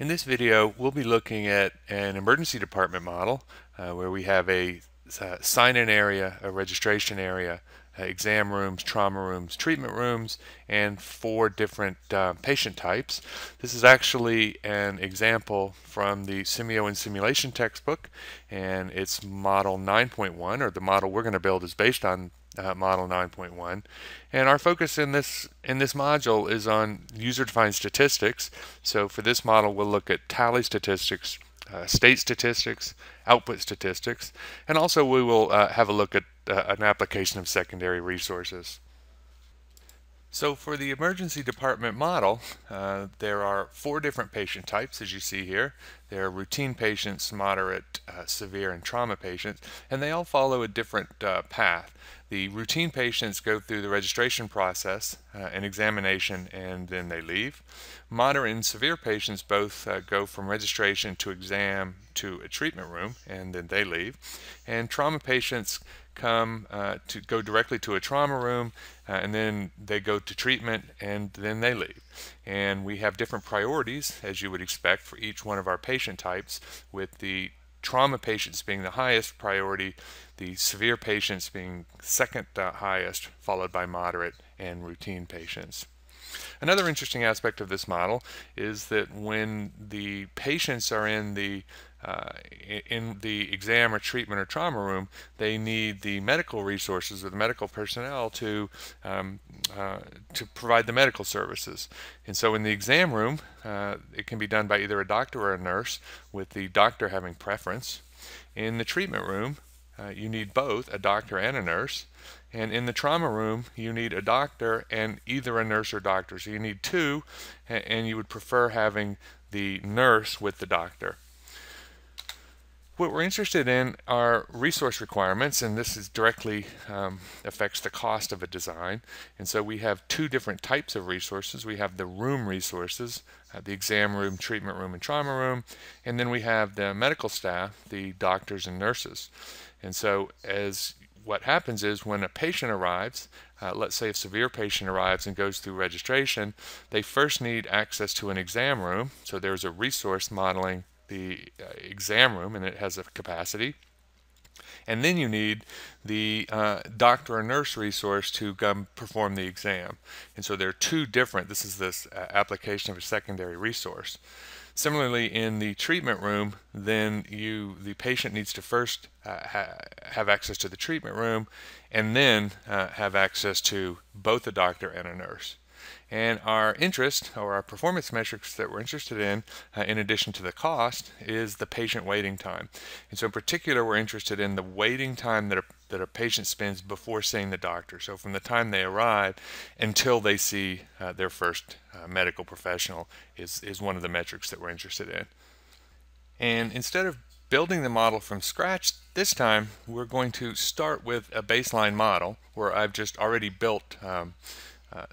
In this video, we'll be looking at an emergency department model uh, where we have a uh, sign-in area, a registration area, uh, exam rooms, trauma rooms, treatment rooms, and four different uh, patient types. This is actually an example from the Simio and Simulation textbook, and it's model 9.1, or the model we're going to build is based on uh, model 9.1 and our focus in this in this module is on user-defined statistics. So for this model we'll look at tally statistics uh, state statistics output statistics and also we will uh, have a look at uh, an application of secondary resources. So for the emergency department model, uh, there are four different patient types as you see here. There are routine patients, moderate, uh, severe, and trauma patients, and they all follow a different uh, path. The routine patients go through the registration process, uh, an examination, and then they leave. Moderate and severe patients both uh, go from registration to exam to a treatment room, and then they leave. And trauma patients come uh, to go directly to a trauma room uh, and then they go to treatment and then they leave. And we have different priorities as you would expect for each one of our patient types with the trauma patients being the highest priority, the severe patients being second uh, highest, followed by moderate and routine patients. Another interesting aspect of this model is that when the patients are in the uh, in the exam or treatment or trauma room, they need the medical resources or the medical personnel to um, uh, to provide the medical services. And so in the exam room, uh, it can be done by either a doctor or a nurse, with the doctor having preference. In the treatment room, uh, you need both a doctor and a nurse. And in the trauma room, you need a doctor and either a nurse or doctor. So you need two, and you would prefer having the nurse with the doctor. What we're interested in are resource requirements, and this is directly um, affects the cost of a design. And so we have two different types of resources. We have the room resources, uh, the exam room, treatment room, and trauma room, and then we have the medical staff, the doctors and nurses. And so as what happens is when a patient arrives, uh, let's say a severe patient arrives and goes through registration, they first need access to an exam room. So there's a resource modeling the uh, exam room and it has a capacity. And then you need the uh, doctor or nurse resource to come perform the exam. And so they're two different, this is this uh, application of a secondary resource. Similarly, in the treatment room, then you the patient needs to first uh, ha have access to the treatment room and then uh, have access to both a doctor and a nurse. And our interest, or our performance metrics that we're interested in, uh, in addition to the cost, is the patient waiting time. And so in particular, we're interested in the waiting time that a, that a patient spends before seeing the doctor. So from the time they arrive until they see uh, their first uh, medical professional is, is one of the metrics that we're interested in. And instead of building the model from scratch, this time we're going to start with a baseline model where I've just already built um, uh,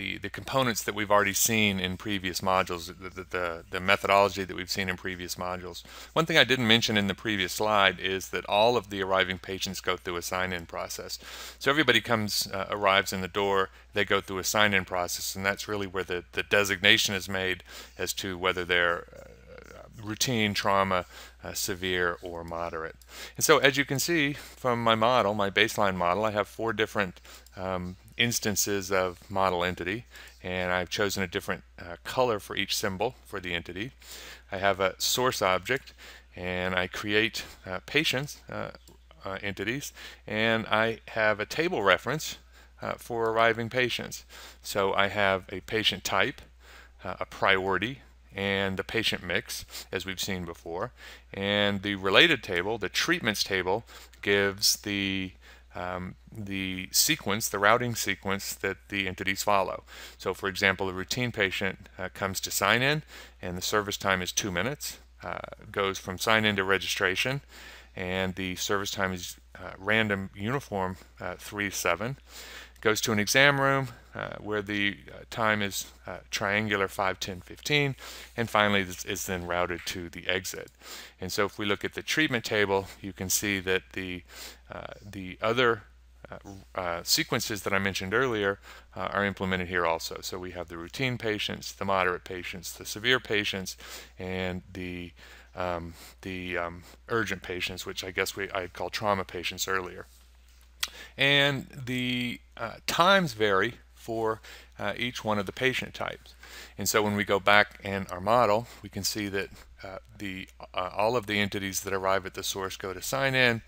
the, the components that we've already seen in previous modules, the, the, the, methodology that we've seen in previous modules. One thing I didn't mention in the previous slide is that all of the arriving patients go through a sign-in process. So everybody comes, uh, arrives in the door, they go through a sign-in process, and that's really where the, the designation is made as to whether they're uh, routine trauma, uh, severe, or moderate. And so as you can see from my model, my baseline model, I have four different um, instances of model entity and I've chosen a different uh, color for each symbol for the entity. I have a source object and I create uh, patients uh, uh entities and I have a table reference uh, for arriving patients. So I have a patient type, uh, a priority, and the patient mix as we've seen before and the related table the treatments table gives the um, the sequence, the routing sequence that the entities follow. So for example, a routine patient uh, comes to sign in and the service time is two minutes, uh, goes from sign in to registration and the service time is uh, random uniform uh, 3-7 goes to an exam room uh, where the uh, time is uh, triangular 5, 10, 15, and finally this is then routed to the exit. And so if we look at the treatment table, you can see that the, uh, the other uh, sequences that I mentioned earlier uh, are implemented here also. So we have the routine patients, the moderate patients, the severe patients, and the um, the um, urgent patients, which I guess we I called trauma patients earlier. And the uh, times vary for uh, each one of the patient types. And so when we go back in our model, we can see that uh, the uh, all of the entities that arrive at the source go to sign in,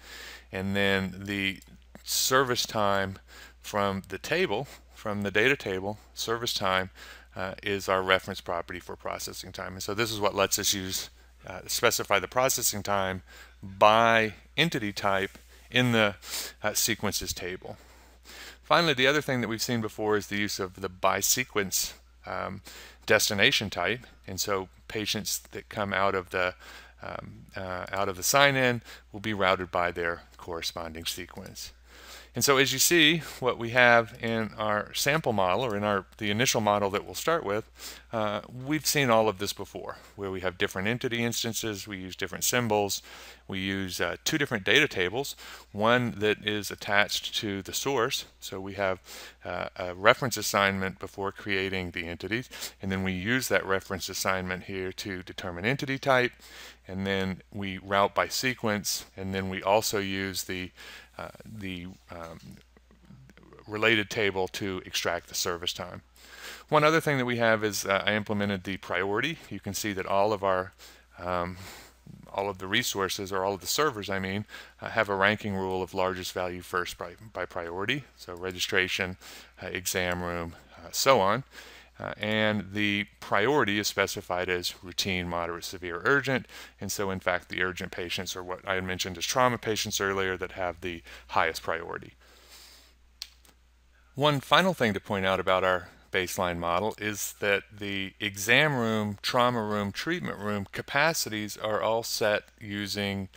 and then the service time from the table, from the data table, service time uh, is our reference property for processing time. And so this is what lets us use uh, specify the processing time by entity type in the uh, sequences table. Finally, the other thing that we've seen before is the use of the by sequence um, destination type. And so patients that come out of the um, uh, out of the sign-in will be routed by their corresponding sequence. And so as you see, what we have in our sample model, or in our the initial model that we'll start with, uh, we've seen all of this before, where we have different entity instances, we use different symbols, we use uh, two different data tables, one that is attached to the source, so we have uh, a reference assignment before creating the entities, and then we use that reference assignment here to determine entity type, and then we route by sequence, and then we also use the the um, related table to extract the service time. One other thing that we have is uh, I implemented the priority. You can see that all of our um, all of the resources or all of the servers I mean uh, have a ranking rule of largest value first by, by priority so registration uh, exam room uh, so on uh, and the priority is specified as routine, moderate, severe, urgent. And so, in fact, the urgent patients are what I had mentioned as trauma patients earlier that have the highest priority. One final thing to point out about our baseline model is that the exam room, trauma room, treatment room capacities are all set using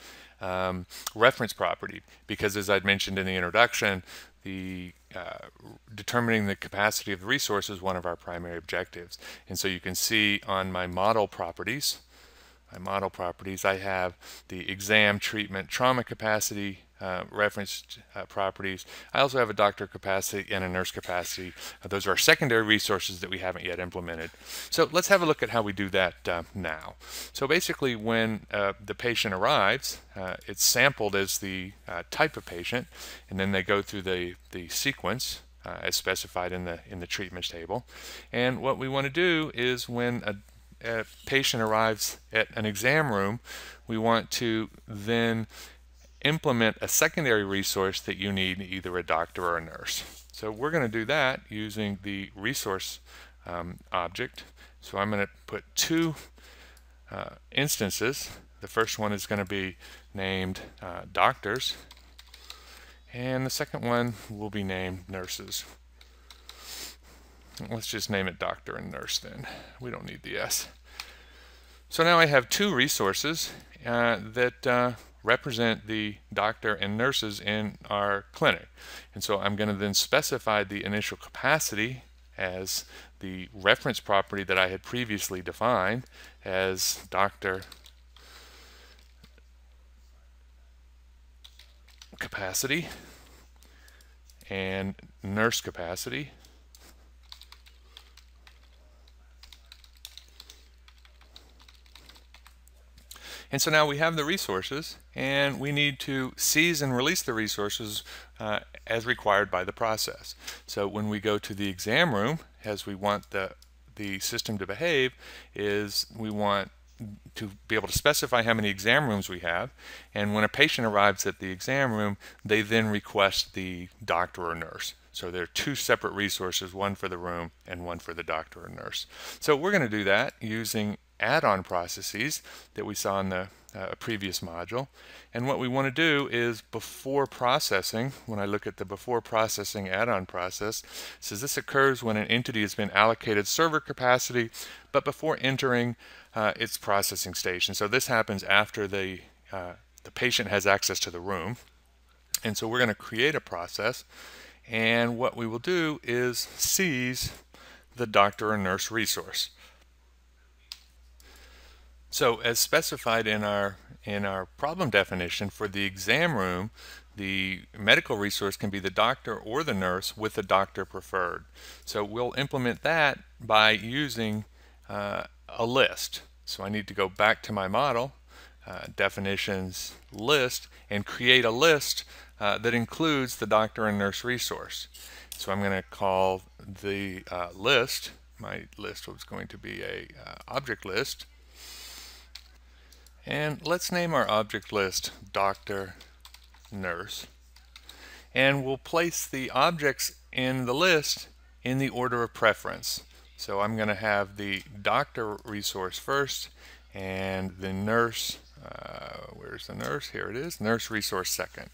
um, reference property because as I'd mentioned in the introduction, the uh, determining the capacity of the resource is one of our primary objectives. And so you can see on my model properties, my model properties, I have the exam, treatment, trauma capacity, uh, reference uh, properties. I also have a doctor capacity and a nurse capacity. Uh, those are our secondary resources that we haven't yet implemented. So let's have a look at how we do that uh, now. So basically when uh, the patient arrives, uh, it's sampled as the type of patient and then they go through the, the sequence as specified in the in the treatments table. And what we want to do is when a a patient arrives at an exam room, we want to then implement a secondary resource that you need, either a doctor or a nurse. So we're going to do that using the resource um, object. So I'm going to put two uh, instances. The first one is going to be named uh, doctors, and the second one will be named nurses. Let's just name it doctor and nurse then. We don't need the S. So now I have two resources uh, that uh, represent the doctor and nurses in our clinic. And so I'm going to then specify the initial capacity as the reference property that I had previously defined as doctor capacity and nurse capacity And so now we have the resources and we need to seize and release the resources uh, as required by the process. So when we go to the exam room, as we want the, the system to behave, is we want to be able to specify how many exam rooms we have and when a patient arrives at the exam room they then request the doctor or nurse so there are two separate resources one for the room and one for the doctor or nurse so we're going to do that using add-on processes that we saw in the uh, previous module. And what we want to do is before processing, when I look at the before processing add-on process, says this occurs when an entity has been allocated server capacity, but before entering uh, its processing station. So this happens after the, uh, the patient has access to the room. And so we're going to create a process. And what we will do is seize the doctor or nurse resource. So as specified in our in our problem definition for the exam room, the medical resource can be the doctor or the nurse with the doctor preferred. So we'll implement that by using uh, a list. So I need to go back to my model, uh, definitions, list, and create a list uh, that includes the doctor and nurse resource. So I'm going to call the uh, list, my list was going to be a uh, object list, and let's name our object list doctor nurse. And we'll place the objects in the list in the order of preference. So I'm going to have the doctor resource first and the nurse, uh, where's the nurse? Here it is, nurse resource second.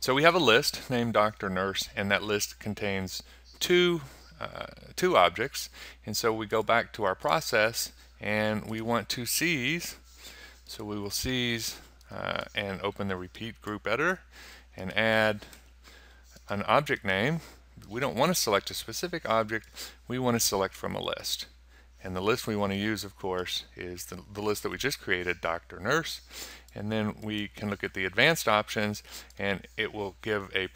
So we have a list named doctor nurse and that list contains two, uh, two objects. And so we go back to our process and we want to seize. So we will seize uh, and open the repeat group editor and add an object name. We don't want to select a specific object, we want to select from a list. And the list we want to use, of course, is the, the list that we just created, doctor, nurse. And then we can look at the advanced options and it will give a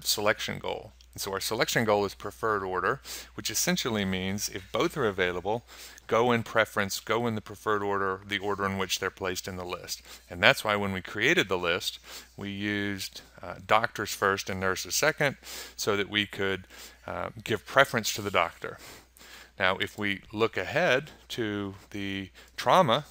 selection goal. And so our selection goal is preferred order, which essentially means if both are available, go in preference, go in the preferred order, the order in which they're placed in the list. And that's why when we created the list, we used uh, doctors first and nurses second, so that we could uh, give preference to the doctor. Now, if we look ahead to the trauma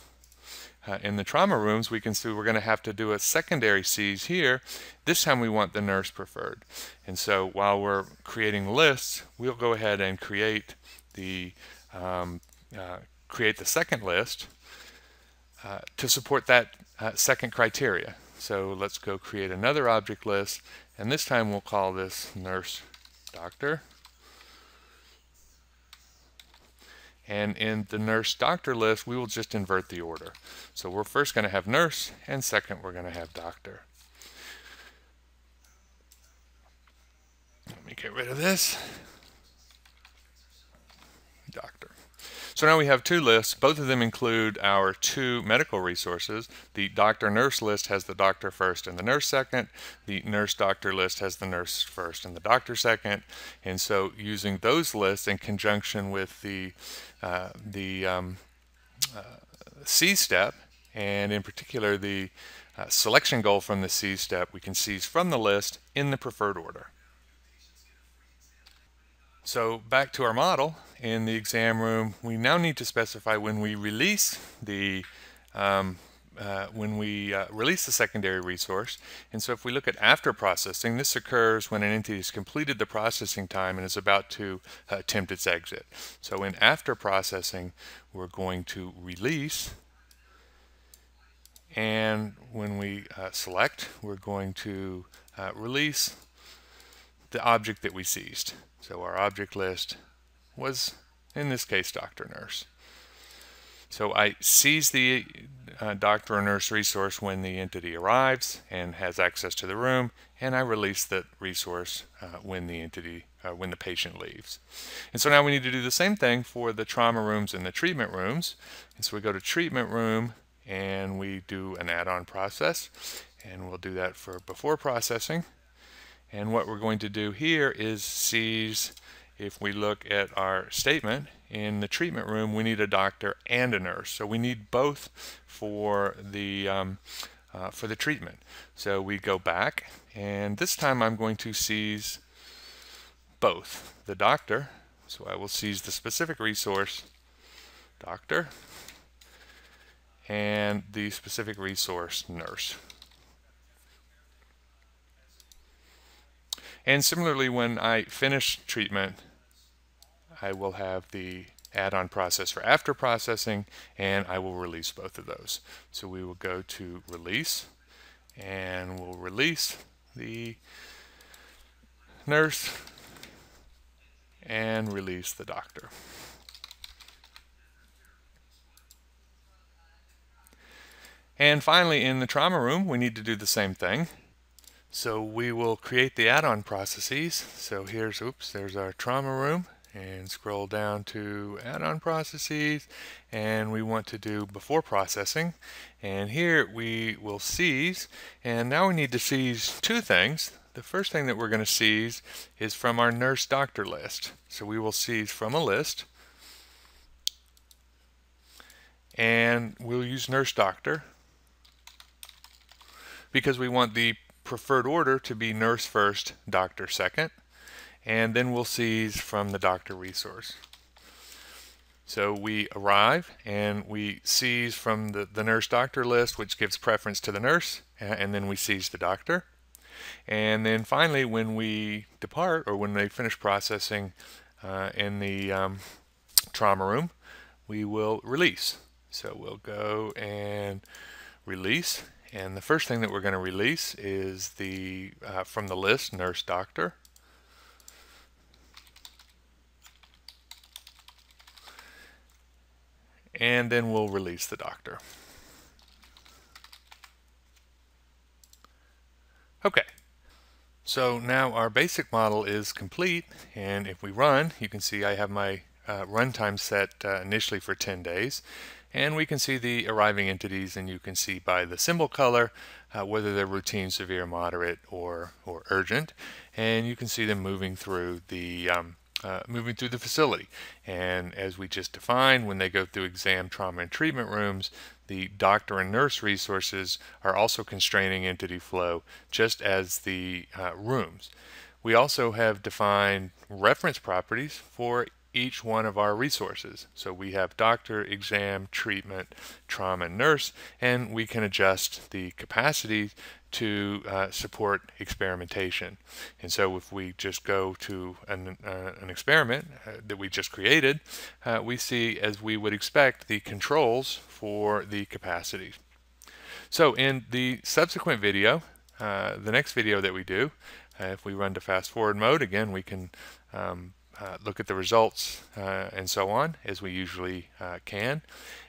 uh, in the trauma rooms, we can see we're going to have to do a secondary seize here. This time we want the nurse preferred. And so while we're creating lists, we'll go ahead and create the um, uh, create the second list uh, to support that uh, second criteria. So let's go create another object list, and this time we'll call this nurse doctor. And in the nurse doctor list, we will just invert the order. So we're first going to have nurse, and second we're going to have doctor. Let me get rid of this. Doctor. So now we have two lists. Both of them include our two medical resources. The doctor-nurse list has the doctor first and the nurse second. The nurse-doctor list has the nurse first and the doctor second. And so using those lists in conjunction with the, uh, the um, uh, seize step, and in particular the uh, selection goal from the seize step, we can seize from the list in the preferred order. So back to our model in the exam room, we now need to specify when we release the um, uh, when we uh, release the secondary resource. And so if we look at after processing, this occurs when an entity has completed the processing time and is about to uh, attempt its exit. So in after processing, we're going to release. And when we uh, select, we're going to uh, release the object that we seized. So our object list was, in this case, doctor nurse. So I seize the uh, doctor or nurse resource when the entity arrives and has access to the room, and I release that resource uh, when the entity, uh, when the patient leaves. And so now we need to do the same thing for the trauma rooms and the treatment rooms. And so we go to treatment room and we do an add-on process, and we'll do that for before processing. And what we're going to do here is seize, if we look at our statement, in the treatment room we need a doctor and a nurse. So we need both for the, um, uh, for the treatment. So we go back and this time I'm going to seize both the doctor, so I will seize the specific resource, doctor, and the specific resource, nurse. And similarly, when I finish treatment, I will have the add-on process for after processing, and I will release both of those. So we will go to release, and we'll release the nurse and release the doctor. And finally, in the trauma room, we need to do the same thing. So we will create the add-on processes. So here's, oops, there's our trauma room. and scroll down to add-on processes and we want to do before processing and here we will seize and now we need to seize two things the first thing that we're going to seize is from our nurse doctor list so we will seize from a list and we'll use nurse doctor because we want the preferred order to be nurse first doctor second and then we'll seize from the doctor resource. So we arrive and we seize from the, the nurse doctor list, which gives preference to the nurse, and then we seize the doctor. And then finally, when we depart or when they finish processing uh, in the um, trauma room, we will release. So we'll go and release. And the first thing that we're going to release is the uh, from the list, nurse doctor. and then we'll release the doctor. Okay, so now our basic model is complete and if we run you can see I have my uh, runtime set uh, initially for 10 days and we can see the arriving entities and you can see by the symbol color uh, whether they're routine, severe, moderate, or, or urgent and you can see them moving through the um, uh, moving through the facility. And as we just defined, when they go through exam, trauma, and treatment rooms, the doctor and nurse resources are also constraining entity flow, just as the uh, rooms. We also have defined reference properties for each one of our resources. So we have doctor, exam, treatment, trauma, nurse, and we can adjust the capacity to uh, support experimentation. And so if we just go to an, uh, an experiment uh, that we just created, uh, we see, as we would expect, the controls for the capacity. So in the subsequent video, uh, the next video that we do, uh, if we run to fast forward mode, again, we can um, uh, look at the results uh, and so on as we usually uh, can.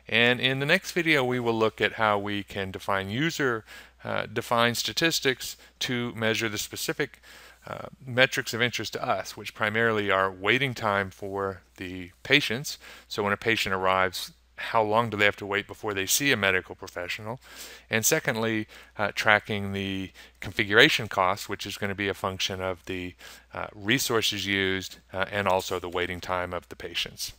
And in the next video we will look at how we can define user uh, defined statistics to measure the specific uh, metrics of interest to us, which primarily are waiting time for the patients. So when a patient arrives, how long do they have to wait before they see a medical professional? And secondly, uh, tracking the configuration cost, which is going to be a function of the uh, resources used uh, and also the waiting time of the patients.